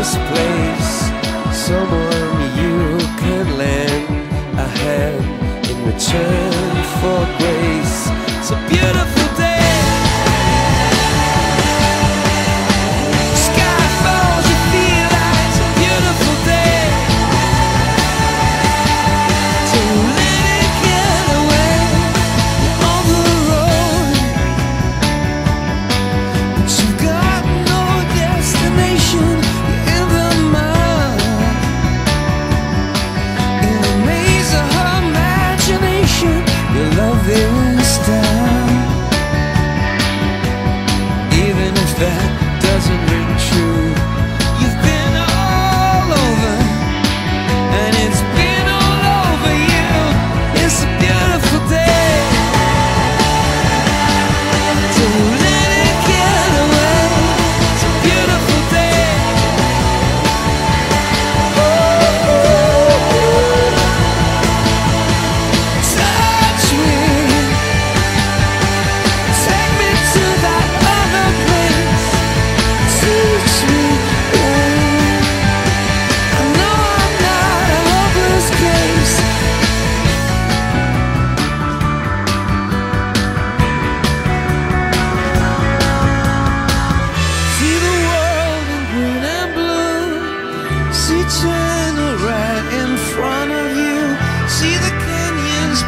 this place. Your love is